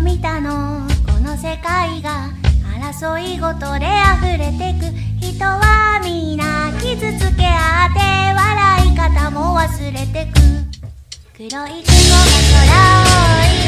見たの。この世界が争いごとで溢れてく。人は皆傷つけ合って笑い方も忘れてく。黒い雲が空を追い